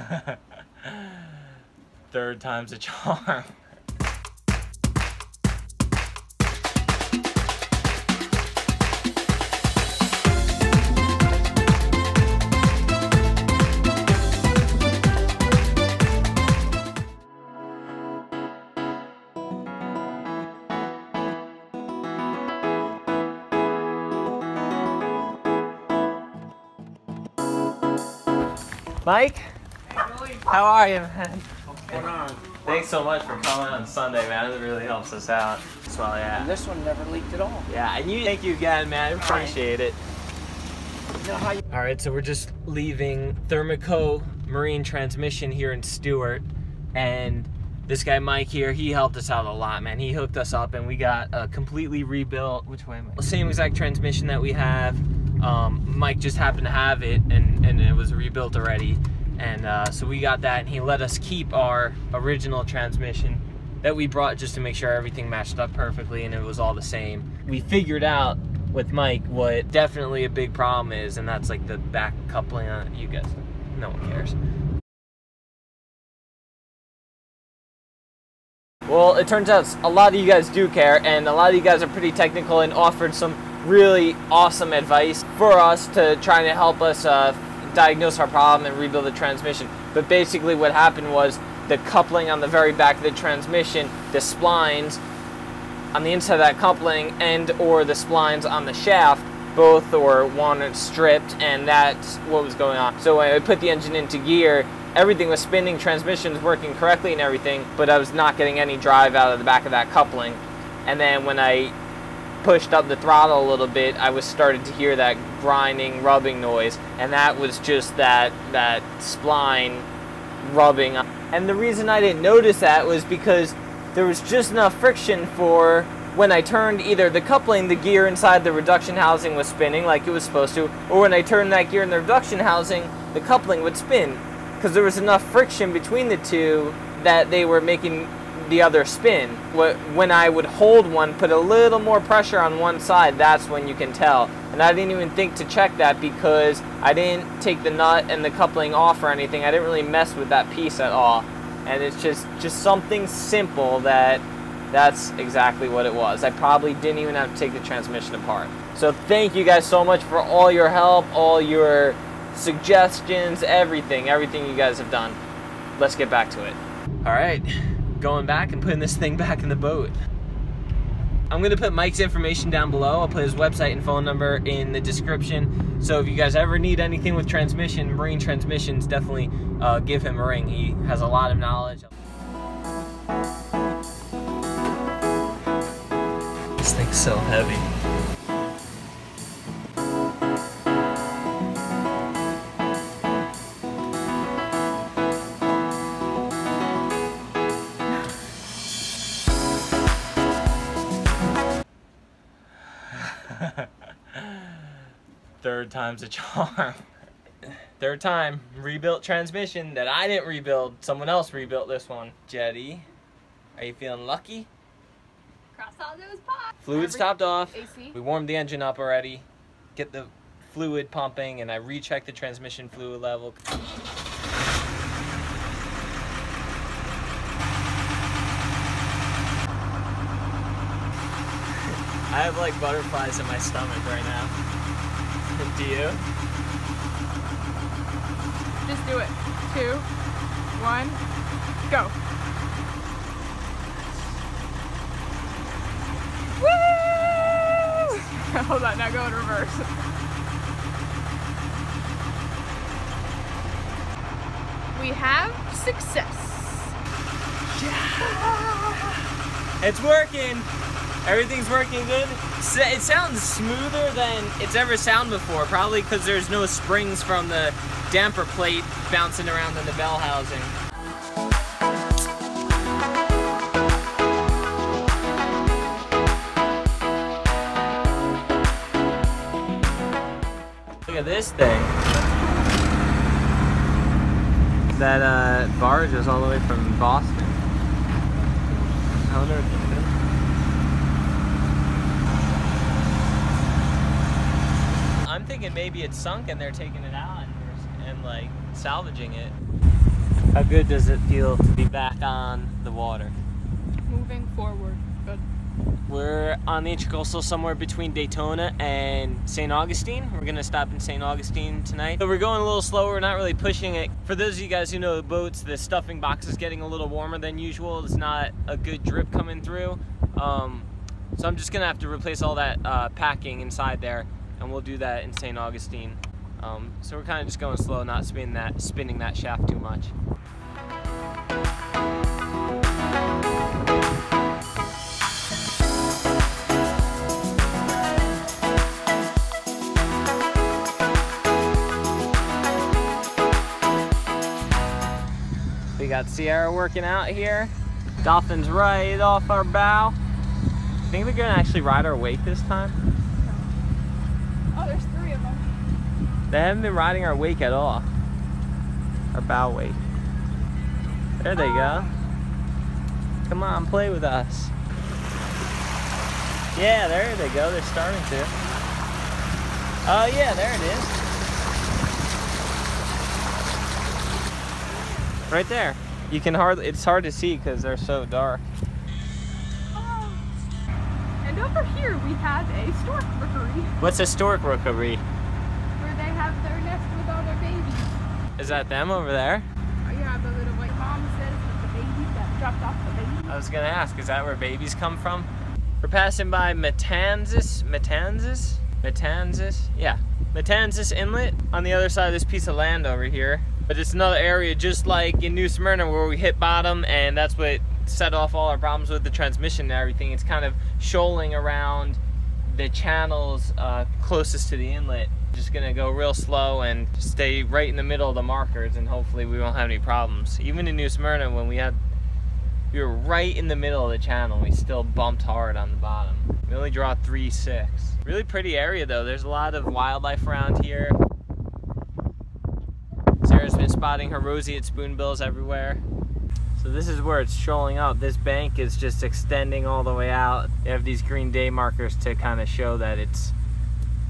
Third time's a charm. Mike, how are you, man? What's going on? Thanks so much for coming on Sunday, man. It really helps us out. Well, yeah. And this one never leaked at all. Yeah, and you, thank you again, man. I appreciate it. You know how you All right, so we're just leaving Thermaco Marine Transmission here in Stuart, and this guy Mike here, he helped us out a lot, man. He hooked us up, and we got a completely rebuilt. Which way am I? Same exact transmission that we have. Um, Mike just happened to have it, and and it was rebuilt already, and uh, so we got that, and he let us keep our original transmission that we brought just to make sure everything matched up perfectly and it was all the same. We figured out with Mike what definitely a big problem is, and that's like the back coupling on you guys. No one cares. Well, it turns out a lot of you guys do care, and a lot of you guys are pretty technical and offered some really awesome advice for us to try to help us uh, diagnose our problem and rebuild the transmission. But basically, what happened was the coupling on the very back of the transmission, the splines on the inside of that coupling and or the splines on the shaft both or one stripped and that's what was going on so i put the engine into gear everything was spinning transmission was working correctly and everything but i was not getting any drive out of the back of that coupling and then when i pushed up the throttle a little bit i was started to hear that grinding rubbing noise and that was just that that spline rubbing and the reason i didn't notice that was because there was just enough friction for when I turned either the coupling, the gear inside the reduction housing was spinning like it was supposed to, or when I turned that gear in the reduction housing, the coupling would spin. Because there was enough friction between the two that they were making the other spin. When I would hold one, put a little more pressure on one side, that's when you can tell. And I didn't even think to check that because I didn't take the nut and the coupling off or anything. I didn't really mess with that piece at all and it's just just something simple that that's exactly what it was. I probably didn't even have to take the transmission apart. So thank you guys so much for all your help, all your suggestions, everything, everything you guys have done. Let's get back to it. All right, going back and putting this thing back in the boat. I'm gonna put Mike's information down below. I'll put his website and phone number in the description. So if you guys ever need anything with transmission, marine transmissions, definitely uh, give him a ring. He has a lot of knowledge. This thing's so heavy. Third time's a charm. Third time, rebuilt transmission that I didn't rebuild. Someone else rebuilt this one. Jetty, are you feeling lucky? Cross all those pots. Fluid's topped off. AC. We warmed the engine up already. Get the fluid pumping, and I rechecked the transmission fluid level. I have like butterflies in my stomach right now. Do you? Just do it. Two, one, go. Woo! Hold on, now go in reverse. We have success. Yeah. It's working. Everything's working good. It sounds smoother than it's ever sounded before, probably because there's no springs from the damper plate bouncing around in the bell housing. Look at this thing. That uh, barge is all the way from Boston. I wonder if you know. I'm thinking maybe it's sunk and they're taking it out and, and like salvaging it. How good does it feel to be back on the water? Moving forward. Good. We're on the Intracoastal somewhere between Daytona and St. Augustine. We're gonna stop in St. Augustine tonight. So we're going a little slower, we're not really pushing it. For those of you guys who know the boats, the stuffing box is getting a little warmer than usual. It's not a good drip coming through. Um, so I'm just gonna have to replace all that uh, packing inside there and we'll do that in St. Augustine. Um, so we're kind of just going slow, not spinning that, spinning that shaft too much. We got Sierra working out here. Dolphin's right off our bow. I think they're gonna actually ride our wake this time? Oh, there's three of them. They haven't been riding our wake at all. Our bow wake. There they go. Come on, play with us. Yeah, there they go. They're starting to. Oh yeah, there it is. Right there. You can hardly, it's hard to see because they're so dark. Oh. And over here we have a stork rookery What's a stork rookery? Where they have their nest with all their babies. Is that them over there? Oh, yeah, the little white mom says the babies that dropped off the babies. I was gonna ask, is that where babies come from? We're passing by Matanzas, Matanzas, Matanzas, yeah, Matanzas Inlet on the other side of this piece of land over here. But it's another area just like in New Smyrna where we hit bottom and that's what set off all our problems with the transmission and everything. It's kind of shoaling around the channels uh, closest to the inlet. Just gonna go real slow and stay right in the middle of the markers and hopefully we won't have any problems. Even in New Smyrna when we had we were right in the middle of the channel. We still bumped hard on the bottom. We only draw 3-6. Really pretty area though. There's a lot of wildlife around here. Sarah's been spotting her roseate spoonbills everywhere. So this is where it's shoaling up. This bank is just extending all the way out. They have these green day markers to kind of show that it's,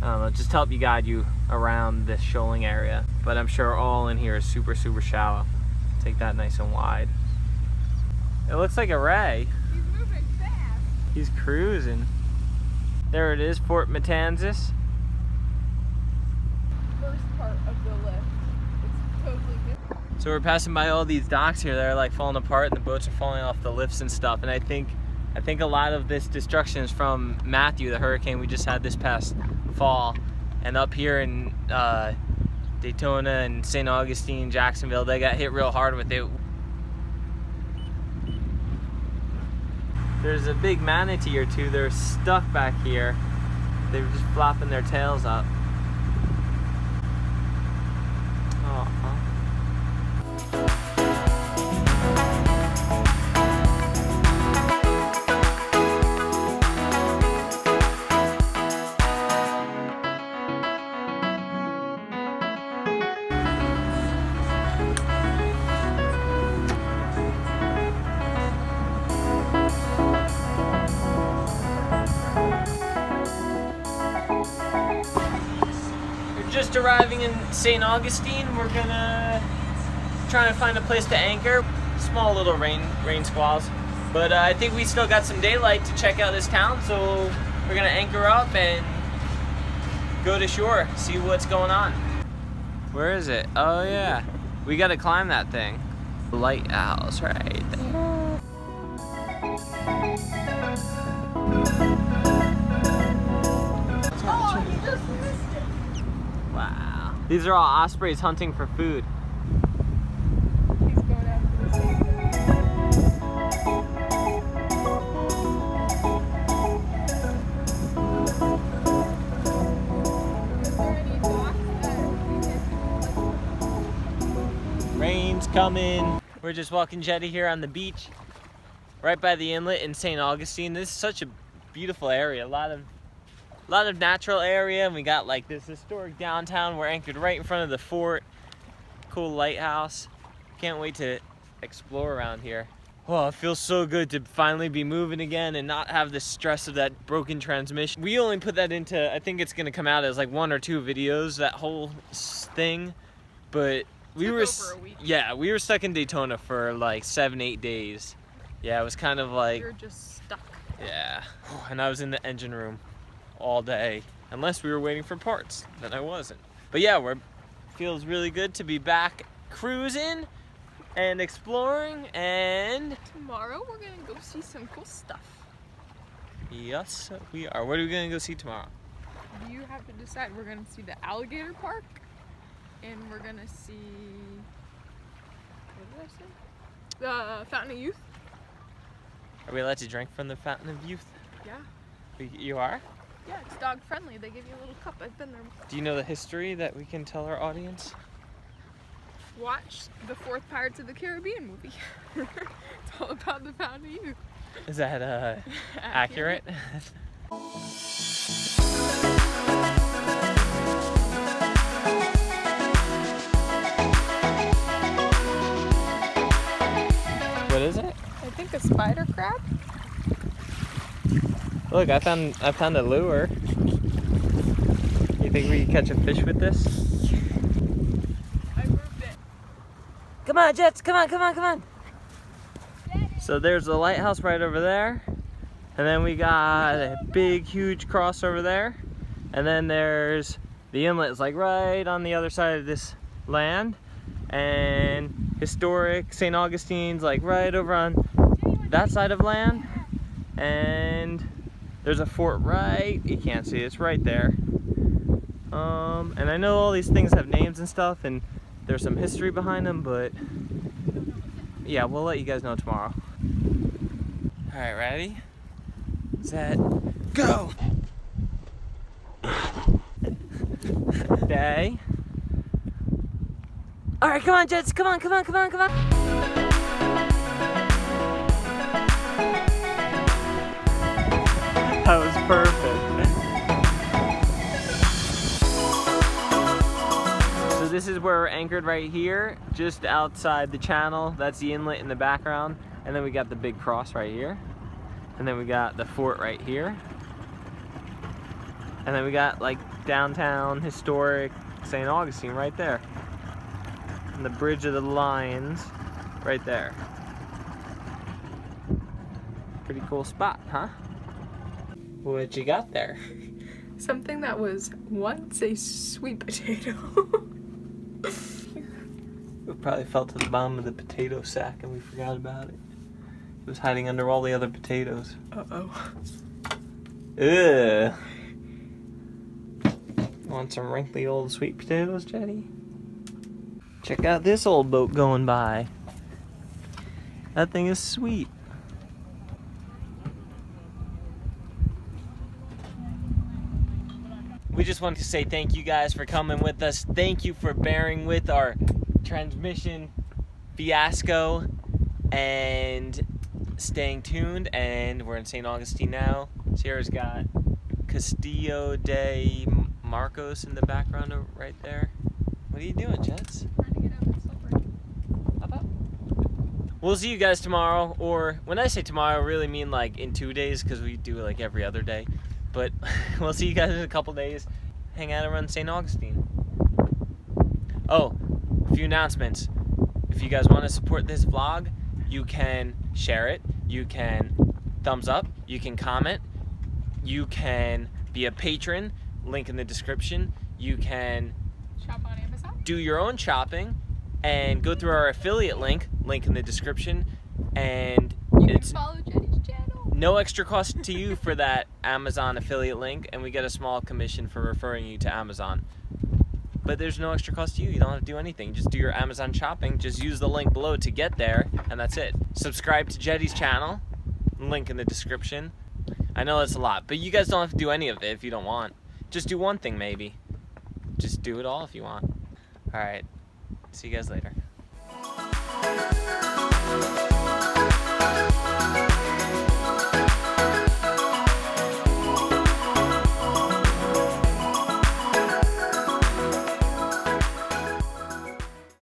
I don't know, just help you guide you around this shoaling area. But I'm sure all in here is super, super shallow. Take that nice and wide. It looks like a ray. He's moving fast. He's cruising. There it is, Fort Matanzas. First part of the lift. So we're passing by all these docks here that are like falling apart and the boats are falling off the lifts and stuff. And I think I think a lot of this destruction is from Matthew, the hurricane we just had this past fall. And up here in uh, Daytona and St. Augustine, Jacksonville, they got hit real hard with it. There's a big manatee or two. They're stuck back here. They're just flopping their tails up. St. Augustine. We're gonna try and find a place to anchor. Small little rain rain squalls. But uh, I think we still got some daylight to check out this town, so we're gonna anchor up and go to shore, see what's going on. Where is it? Oh yeah. We gotta climb that thing. Lighthouse right These are all ospreys hunting for food. Rain's coming. We're just walking jetty here on the beach, right by the inlet in St. Augustine. This is such a beautiful area. A lot of, a lot of natural area, and we got like this historic downtown. We're anchored right in front of the fort. Cool lighthouse. Can't wait to explore around here. Oh, it feels so good to finally be moving again and not have the stress of that broken transmission. We only put that into, I think it's gonna come out as like one or two videos, that whole thing. But we were over s- a week. yeah we were stuck in Daytona for like seven eight days. Yeah, it was kind of like You're just stuck. yeah, and I was in the engine room all day unless we were waiting for parts. Then I wasn't. But yeah, we're feels really good to be back cruising and exploring and Tomorrow we're gonna go see some cool stuff. yes we are. What are we gonna go see tomorrow? You have to decide. We're gonna see the alligator park, and we're gonna see. What did I say? The Fountain of Youth. Are we allowed to drink from the Fountain of Youth? Yeah. You are? Yeah, it's dog friendly. They give you a little cup. I've been there. Before. Do you know the history that we can tell our audience? Watch the fourth Pirates of the Caribbean movie. it's all about the Fountain of Youth. Is that uh, accurate? what is it? I think a spider crab. Look, I found I found a lure. You think we can catch a fish with this? Come on, Jets! Come on, come on, come on! So there's the lighthouse right over there. And then we got a big, huge cross over there. And then there's the inlet is like right on the other side of this land. And historic St. Augustine's like right over on that side of land. And there's a fort right, you can't see it, it's right there. Um, and I know all these things have names and stuff and there's some history behind them, but yeah, we'll let you guys know tomorrow. All right, ready? Set, go! Day. All right, come on, Jets, come on, come on, come on, come on. This is where we're anchored right here, just outside the channel. That's the inlet in the background. And then we got the big cross right here. And then we got the fort right here. And then we got like downtown historic St. Augustine right there. And the Bridge of the Lions right there. Pretty cool spot, huh? What you got there? Something that was once a sweet potato. Probably fell to the bottom of the potato sack and we forgot about it. It was hiding under all the other potatoes. uh oh. Ugh. Want some wrinkly old sweet potatoes, Jetty? Check out this old boat going by. That thing is sweet. We just wanted to say thank you guys for coming with us. Thank you for bearing with our transmission fiasco and staying tuned. And we're in St. Augustine now. Sierra's got Castillo de Marcos in the background right there. What are you doing, Jets? Trying to get out of slippery. Up, up. We'll see you guys tomorrow, or when I say tomorrow, I really mean like in two days because we do it like every other day. But we'll see you guys in a couple days. Hang out around St. Augustine. Oh, a few announcements. If you guys want to support this vlog, you can share it, you can thumbs up, you can comment, you can be a patron, link in the description. You can Shop on Amazon. do your own shopping and go through our affiliate link, link in the description, and You it's can follow Jetty's channel. no extra cost to you for that Amazon affiliate link, and we get a small commission for referring you to Amazon. But there's no extra cost to you. You don't have to do anything. Just do your Amazon shopping. Just use the link below to get there, and that's it. Subscribe to Jetty's channel, link in the description. I know that's a lot, but you guys don't have to do any of it if you don't want. Just do one thing, maybe. Just do it all if you want. All right. See you guys later.